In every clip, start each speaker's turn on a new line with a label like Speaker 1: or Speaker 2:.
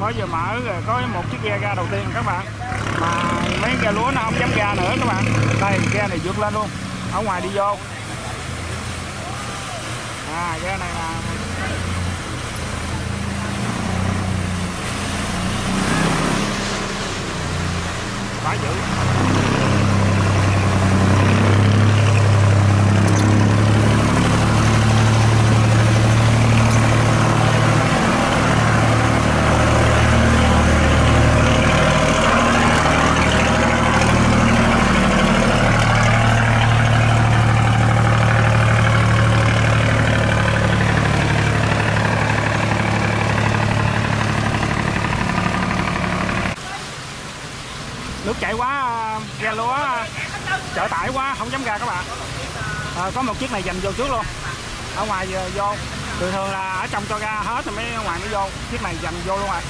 Speaker 1: mới vừa mở rồi, có một chiếc ghe ra đầu tiên các bạn. Mà mấy ghe lúa nó không dám ra nữa các bạn. Đây, ghe này vượt lên luôn. Ở ngoài đi vô. À ghe này là quá dữ nước chảy quá à, ghe lúa à, chở tải quá không dám ra các bạn. À, có một chiếc này dành vô trước luôn. Ở ngoài giờ vô. Thường thường là ở trong cho ra hết rồi mấy ngoài mới vô. Chiếc này dành vô luôn rồi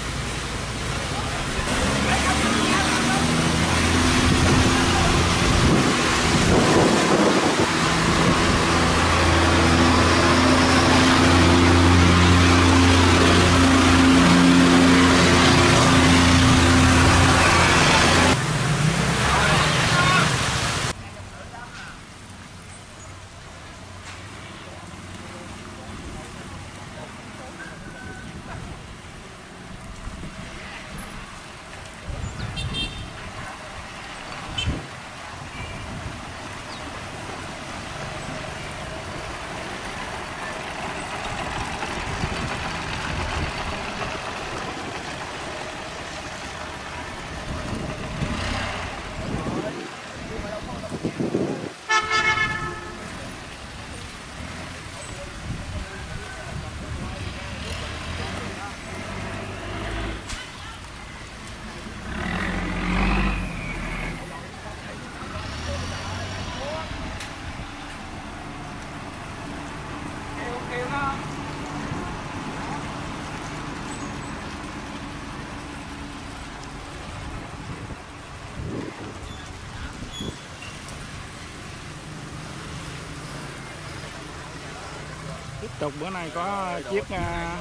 Speaker 1: tiếp tục bữa nay có chiếc à,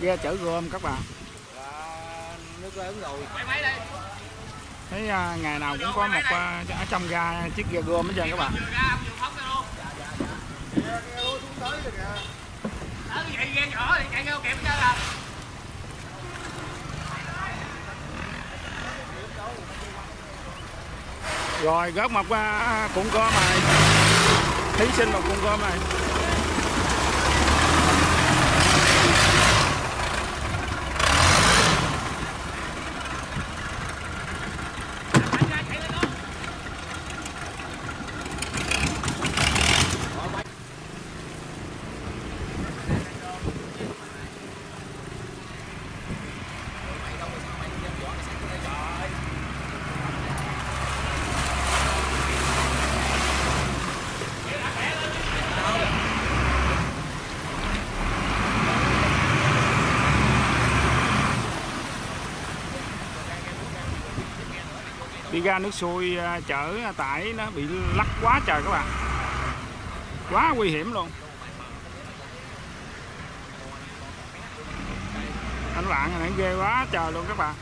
Speaker 1: ghe chở gom các bạn. Thấy à, ngày nào cũng có một à, ở trong ga chiếc ghe gom hết trơn các bạn. Rồi gớt một à, cuộn có này thí sinh một cuộn có này ga ra nước sôi à, chở à, tải nó bị lắc quá trời các bạn. Quá nguy hiểm luôn. Anh lạng này ghê quá trời luôn các bạn.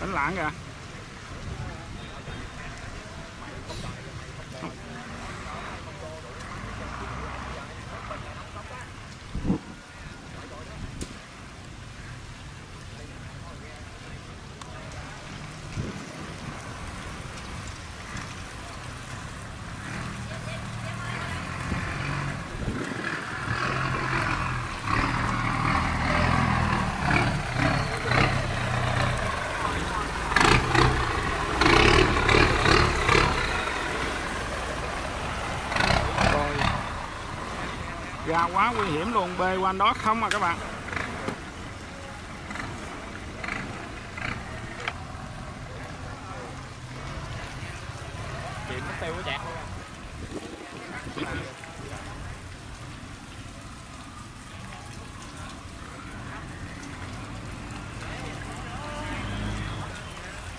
Speaker 1: Cảnh lạng kìa rồi ra quá nguy hiểm luôn bê quanh đó không à các bạn.
Speaker 2: Chuyện nó tiêu cái chạc luôn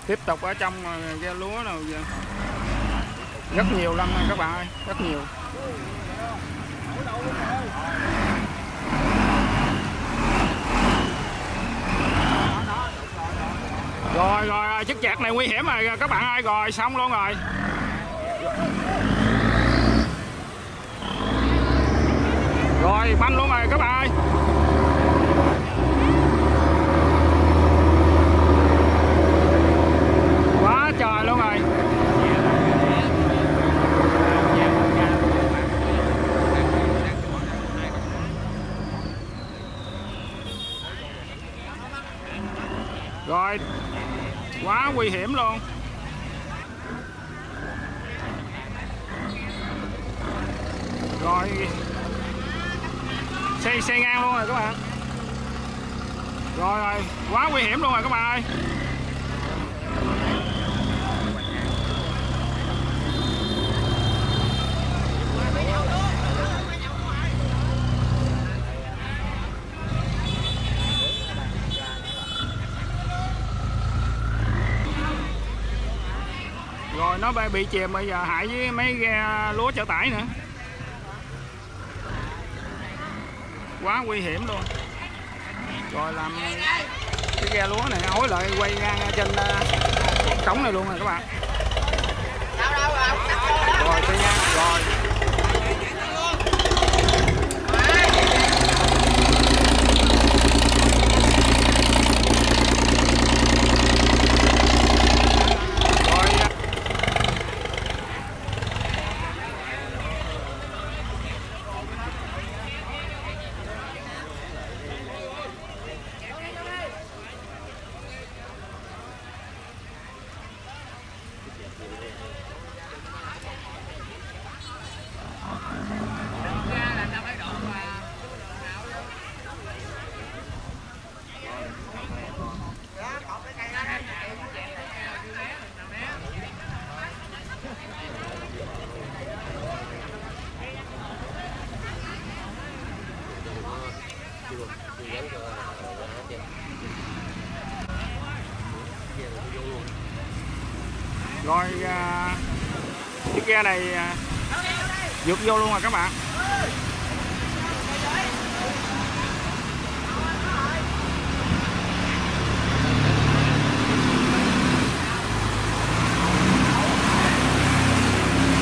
Speaker 1: tiếp tục ở trong ờ, ghe lúa nào giờ? Rất nhiều lắm các bạn ơi rất nhiều rồi rồi chiếc chẹt này nguy hiểm rồi, các bạn ơi. Rồi, xong luôn rồi. Rồi. Quá nguy hiểm luôn. Rồi. Xe xe ngang luôn rồi các bạn. Rồi rồi. Quá nguy hiểm luôn rồi các bạn ơi rồi nó bị- bị chìm bây giờ, hại với mấy ghe lúa chở tải nữa. Quá nguy hiểm luôn. Rồi làm cái ghe lúa này, hối lại, quay ngang trên à, cống này luôn rồi các bạn. Rồi quay ngang rồi rồi. Rồi uh, chiếc ghe này à, vượt vô luôn rồi các bạn.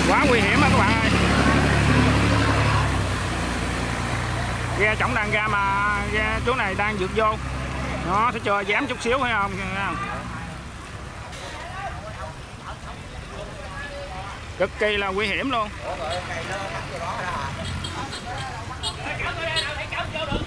Speaker 1: Quá nguy hiểm á các bạn ơi. Ghe trọng đang ra mà ghe chỗ này đang vượt vô. Nó sẽ chờ dám chút xíu phải không Thấy không? Cực kỳ là nguy hiểm luôn.
Speaker 3: Mấy